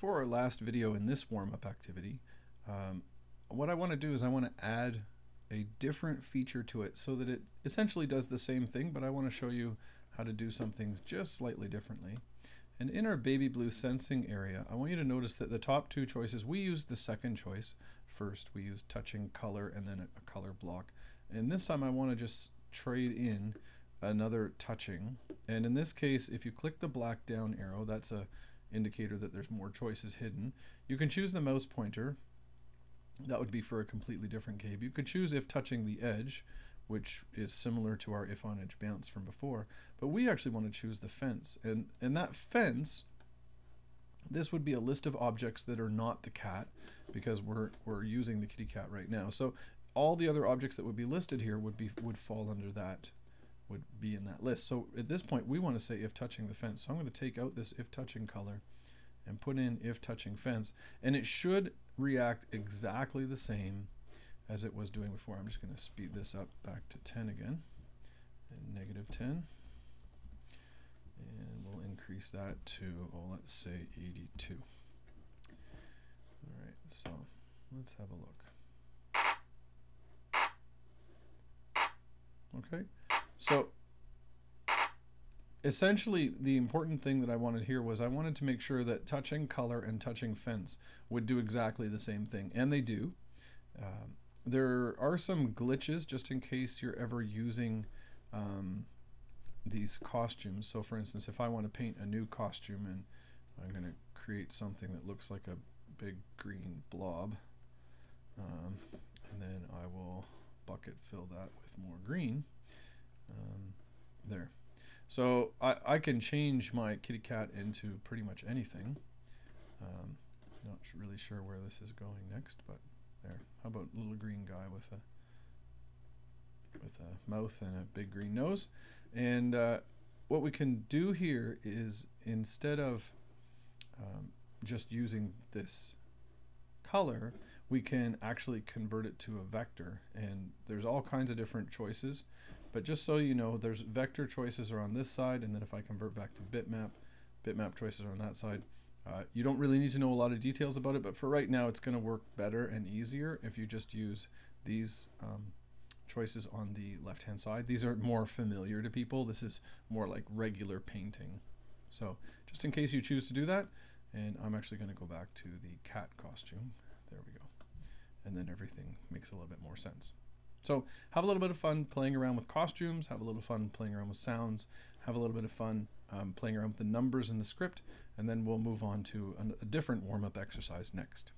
for our last video in this warm-up activity, um, what I want to do is I want to add a different feature to it so that it essentially does the same thing, but I want to show you how to do something just slightly differently. And in our baby blue sensing area, I want you to notice that the top two choices, we use the second choice first. We use touching color and then a color block. And this time I want to just trade in another touching. And in this case, if you click the black down arrow, that's a indicator that there's more choices hidden. You can choose the mouse pointer. That would be for a completely different cave. You could choose if touching the edge, which is similar to our if on edge bounce from before, but we actually want to choose the fence. And, and that fence, this would be a list of objects that are not the cat because we're, we're using the kitty cat right now. So all the other objects that would be listed here would be would fall under that would be in that list. So at this point, we want to say if touching the fence. So I'm going to take out this if touching color and put in if touching fence. And it should react exactly the same as it was doing before. I'm just going to speed this up back to 10 again, and negative 10. And we'll increase that to, oh, let's say 82. All right, so let's have a look. Okay, so essentially the important thing that I wanted here was I wanted to make sure that touching color and touching fence would do exactly the same thing, and they do. Um, there are some glitches just in case you're ever using um, these costumes. So for instance, if I want to paint a new costume and I'm going to create something that looks like a big green blob, um, and then I will bucket fill that with more green. So I, I can change my kitty cat into pretty much anything. Um, not really sure where this is going next, but there. How about little green guy with a with a mouth and a big green nose? And uh, what we can do here is instead of um, just using this color, we can actually convert it to a vector. And there's all kinds of different choices. But just so you know, there's vector choices are on this side, and then if I convert back to bitmap, bitmap choices are on that side. Uh, you don't really need to know a lot of details about it, but for right now, it's going to work better and easier if you just use these um, choices on the left-hand side. These are more familiar to people. This is more like regular painting. So just in case you choose to do that, and I'm actually going to go back to the cat costume. There we go. And then everything makes a little bit more sense. So have a little bit of fun playing around with costumes, have a little fun playing around with sounds, have a little bit of fun um, playing around with the numbers in the script, and then we'll move on to a different warm-up exercise next.